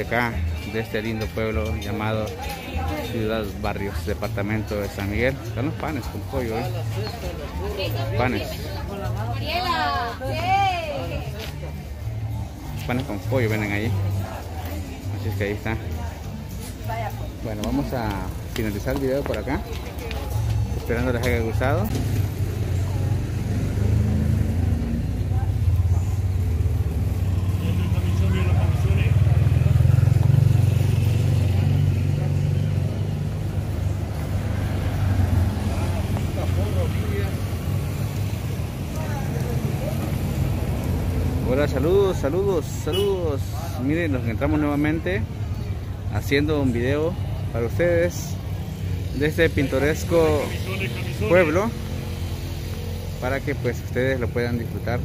de acá, de este lindo pueblo llamado Ciudad Barrios, departamento de San Miguel. Están los panes con pollo, ¿eh? Panes. Panes con pollo vienen ahí. Así es que ahí está. Bueno, vamos a finalizar el video por acá. Esperando les haya gustado. Hola, saludos, saludos. Miren, nos encontramos nuevamente haciendo un video para ustedes de este pintoresco pueblo para que pues ustedes lo puedan disfrutar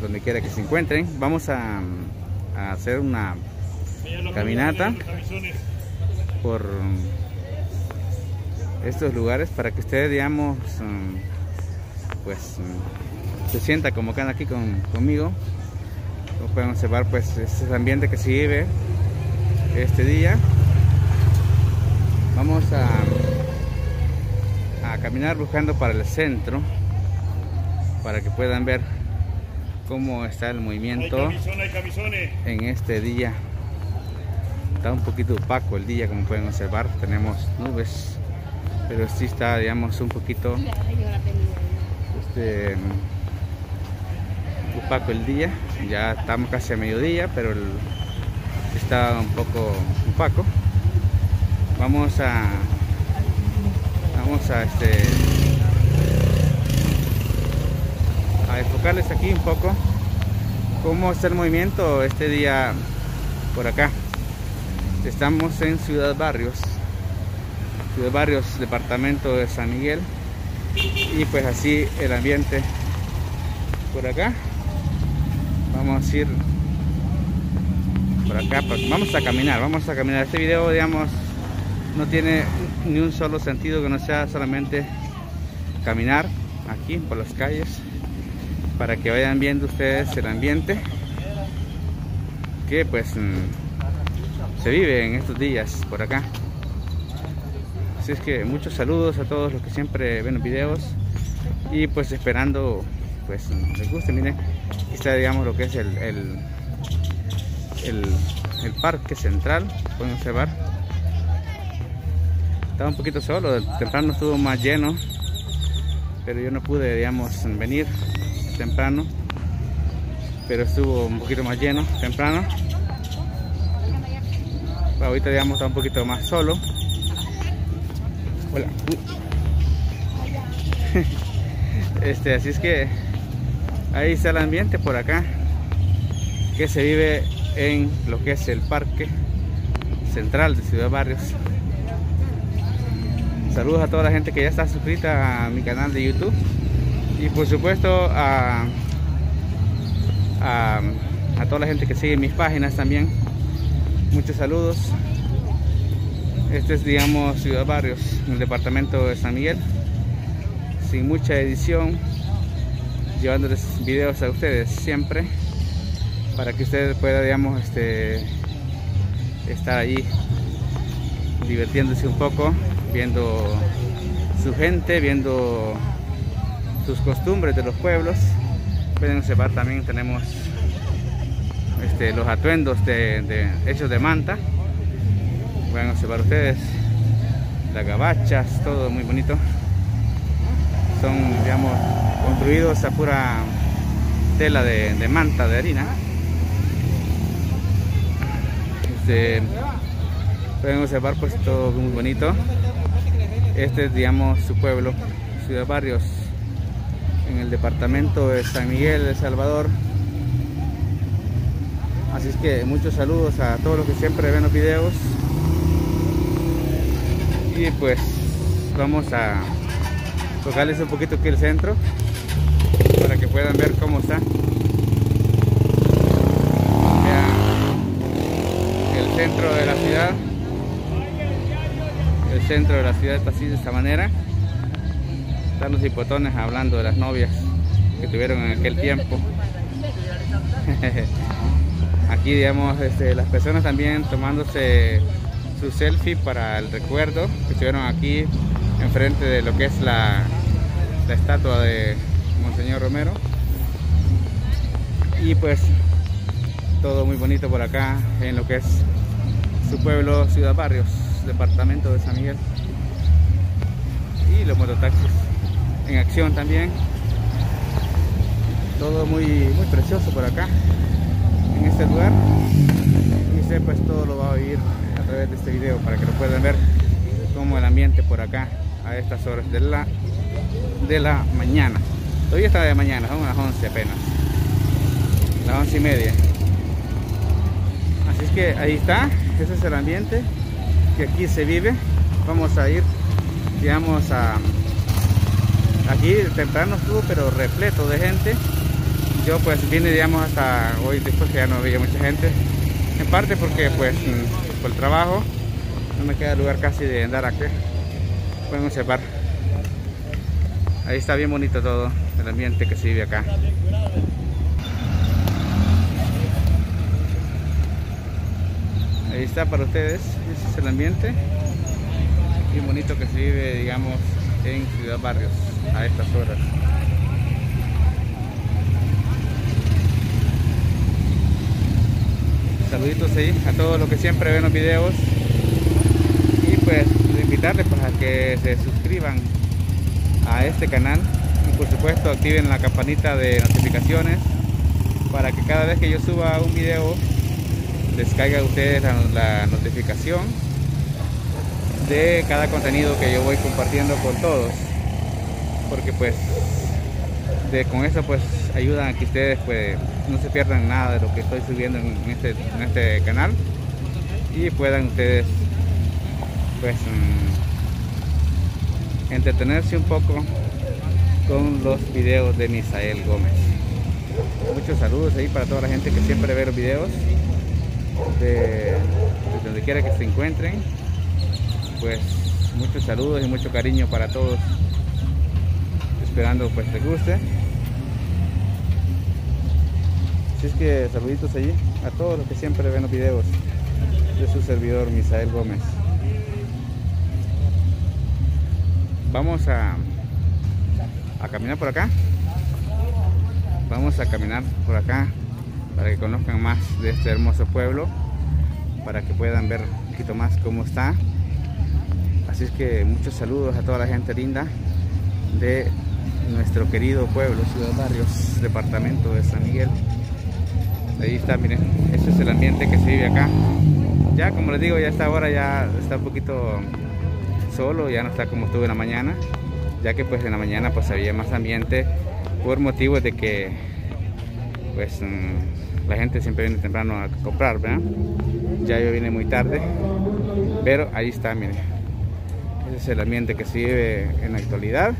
donde quiera que se encuentren. Vamos a, hacer una caminata por estos lugares para que ustedes digamos pues se sienta como que aquí con, conmigo como pueden observar pues este ambiente que se vive este día. Vamos a, a caminar buscando para el centro para que puedan ver cómo está el movimiento en este día. Está un poquito opaco el día como pueden observar tenemos nubes pero sí está digamos un poquito este, opaco el día ya estamos casi a mediodía pero está un poco opaco. Vamos a vamos a este a enfocarles aquí un poco cómo está el movimiento este día por acá. Estamos en Ciudad Barrios Ciudad Barrios departamento de San Miguel y pues así el ambiente por acá vamos a ir por acá vamos a caminar vamos a caminar. Este video digamos no tiene ni un solo sentido que no sea solamente caminar aquí por las calles para que vayan viendo ustedes el ambiente que pues mm, se vive en estos días por acá. Así es que muchos saludos a todos los que siempre ven los videos y pues esperando pues les guste miren está digamos lo que es el, el, el, parque central pueden observar estaba un poquito solo, temprano estuvo más lleno, pero yo no pude, digamos, venir temprano, pero estuvo un poquito más lleno temprano. Ahorita, digamos, está un poquito más solo. Hola. Este, así es que ahí está el ambiente por acá, que se vive en lo que es el parque central de Ciudad Barrios. Saludos a toda la gente que ya está suscrita a mi canal de YouTube. Y por supuesto a, a, toda la gente que sigue mis páginas también. Muchos saludos. Este es, digamos, Ciudad Barrios, en el departamento de San Miguel. Sin mucha edición, llevándoles videos a ustedes siempre. Para que ustedes puedan, digamos, este, estar ahí divirtiéndose un poco viendo su gente, viendo sus costumbres de los pueblos. Pueden observar también tenemos este, los atuendos de, de, hechos de manta. Pueden observar ustedes las gabachas, todo muy bonito. Son, digamos, construidos a pura tela de, de manta, de harina. Este, pueden observar pues todo muy bonito. Este es digamos su pueblo Ciudad Barrios. En el departamento de San Miguel El Salvador. Así es que muchos saludos a todos los que siempre ven los videos. Y pues vamos a tocarles un poquito aquí el centro para que puedan ver cómo está. El centro de la ciudad el centro de la ciudad está así de esta manera. Están los hipotones hablando de las novias que tuvieron en aquel tiempo. Aquí digamos este, las personas también tomándose su selfie para el recuerdo que estuvieron aquí enfrente de lo que es la, estatua de Monseñor Romero. Y pues todo muy bonito por acá en lo que es su pueblo Ciudad Barrios departamento de San Miguel. Y los mototaxis en acción también. Todo muy muy precioso por acá en este lugar. Y sé pues todo lo va a vivir a través de este video para que lo puedan ver como el ambiente por acá a estas horas de la de la mañana. Todavía está de mañana son las 11 apenas. Las 11 y media. Así es que ahí está ese es el ambiente que aquí se vive. Vamos a ir digamos a aquí temprano estuvo pero repleto de gente. Yo pues vine digamos hasta hoy después que ya no había mucha gente. En parte porque pues mm, por el trabajo no me queda lugar casi de andar aquí observar. Ahí está bien bonito todo el ambiente que se vive acá. Ahí está para ustedes ese es el ambiente. Bien bonito que se vive digamos en Ciudad Barrios a estas horas. Saluditos ahí a todos los que siempre ven los videos invitarles pues, a que se suscriban a este canal. Y por supuesto activen la campanita de notificaciones para que cada vez que yo suba un video les caiga a ustedes la, notificación de cada contenido que yo voy compartiendo con todos. Porque pues de, con eso pues ayudan a que ustedes pues no se pierdan nada de lo que estoy subiendo en este, en este canal. Y puedan ustedes pues mm, entretenerse un poco con los videos de Misael Gómez muchos saludos ahí para toda la gente que siempre ve los videos de, donde quiera que se encuentren. Pues muchos saludos y mucho cariño para todos. Esperando pues les guste. Así es que saluditos allí a todos los que siempre ven los videos de su servidor Misael Gómez. Vamos a, a caminar por acá. Vamos a caminar por acá para que conozcan más de este hermoso pueblo, para que puedan ver un poquito más cómo está. Así es que muchos saludos a toda la gente linda de nuestro querido pueblo, Ciudad Barrios, departamento de San Miguel. Ahí está, miren, este es el ambiente que se vive acá. Ya como les digo, ya esta hora ya está un poquito solo, ya no está como estuvo en la mañana, ya que pues en la mañana pues había más ambiente por motivo de que pues mm, la gente siempre viene temprano a comprar, ¿verdad? Ya yo vine muy tarde, pero ahí está, miren. Ese es el ambiente que se vive en la actualidad.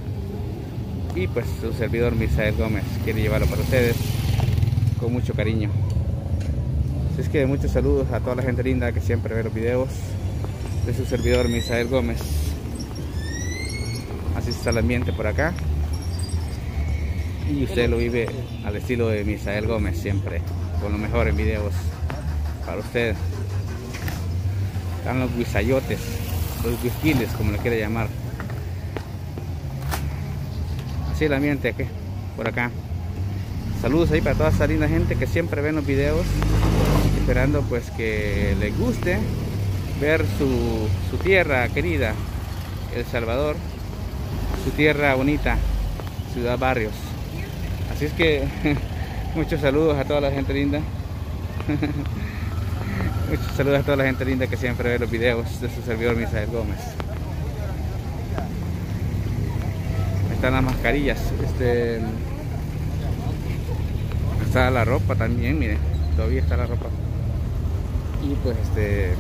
Y pues su servidor Misael Gómez quiere llevarlo para ustedes con mucho cariño. Así es que muchos saludos a toda la gente linda que siempre ve los videos de su servidor Misael Gómez. Así está el ambiente por acá. Y usted lo vive al estilo de Misael Gómez siempre con lo mejor en videos para ustedes. Están los guisayotes, los guisquiles, como le quiere llamar. Así el ambiente aquí, por acá. Saludos ahí para toda esa linda gente que siempre ven los videos, esperando pues que les guste ver su, su tierra querida, El Salvador, su tierra bonita, Ciudad Barrios. Así es que Muchos saludos a toda la gente linda. Muchos saludos a toda la gente linda que siempre ve los videos de su servidor Misael Gómez. están las mascarillas. Este, está la ropa también, miren. Todavía está la ropa. Y pues este.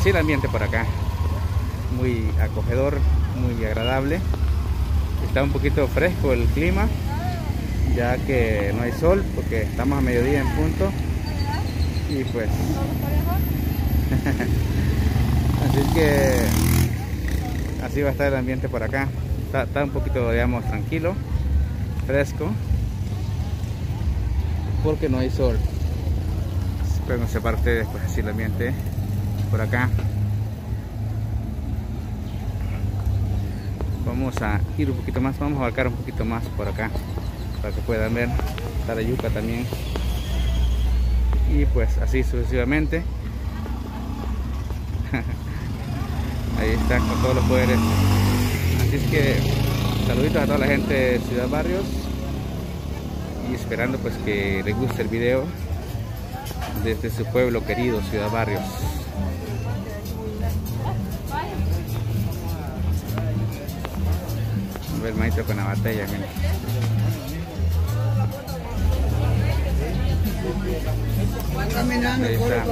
Así el ambiente por acá. Muy acogedor, muy agradable. Está un poquito fresco el clima ya que no hay sol porque estamos a mediodía en punto y pues así que así va a estar el ambiente por acá está, un poquito digamos tranquilo fresco porque no hay sol pueden observar ustedes pues así el ambiente por acá. Vamos a ir un poquito más vamos a abarcar un poquito más por acá para que puedan ver está la yuca también. Y pues así sucesivamente. Ahí está con todos los poderes. Así es que saluditos a toda la gente de Ciudad Barrios. Y esperando pues que les guste el video desde su pueblo querido Ciudad Barrios el maestro con la batalla miren. Ahí está.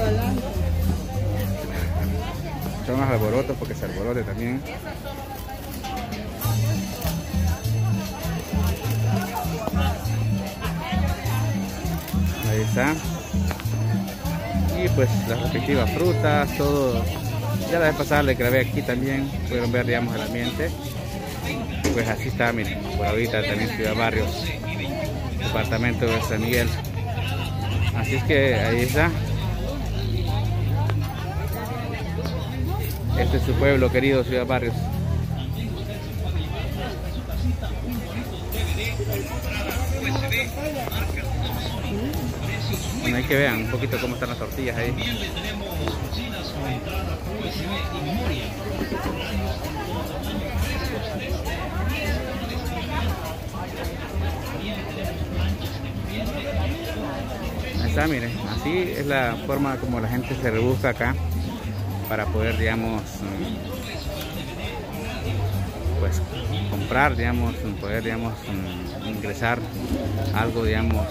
Son más alborotos porque se alborote también. Ahí está. Y pues las respectivas frutas, todo. Ya la vez pasada le grabé aquí también. Pudieron ver, digamos, el ambiente. Pues así está, miren. Por ahorita también Ciudad Barrios. Departamento de San Miguel. Así es que ahí está. Este es su pueblo querido, Ciudad Barrios. Bueno, hay que vean un poquito cómo están las tortillas ahí. Ahí está, miren, así es la forma como la gente se rebusca acá para poder, digamos, pues comprar, digamos, poder, digamos, ingresar algo, digamos,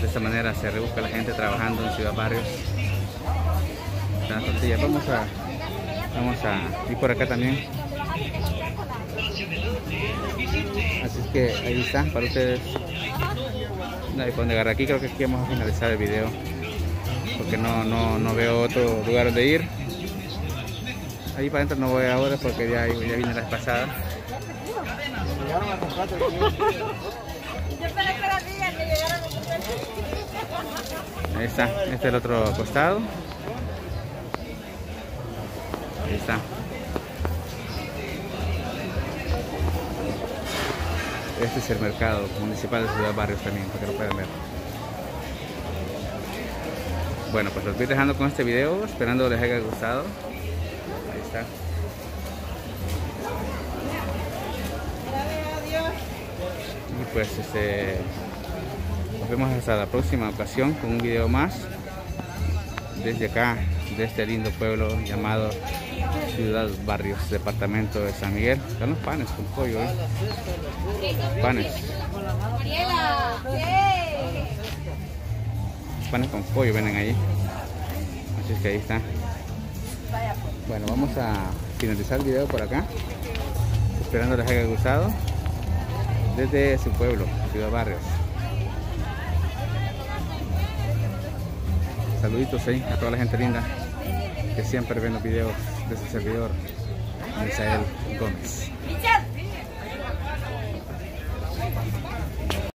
de esta manera se rebusca la gente trabajando en Ciudad Barrios. Vamos a, vamos a ir por acá también. Así es que ahí está para ustedes. Ahí pueden llegar aquí, creo que aquí vamos a finalizar el video porque no, no, no veo otro lugar donde ir. Ahí para adentro no voy ahora porque ya, ya vine la pasada. Ahí está, este es el otro costado. Está. Este es el mercado municipal de Ciudad Barrios también, para que lo puedan ver. Bueno, pues los voy dejando con este video, esperando les haya gustado. Ahí está. Y pues este nos vemos hasta la próxima ocasión con un video más desde acá, de este lindo pueblo llamado Ciudad Barrios, departamento de San Miguel. Están los panes con pollo, ¿eh? Panes. Panes con pollo vienen ahí. Así es que ahí está. Bueno, vamos a finalizar el video por acá. Esperando les haya gustado. Desde su pueblo, Ciudad Barrios. Saluditos ahí a toda la gente linda que siempre ven los videos de su servidor, Misael Gómez.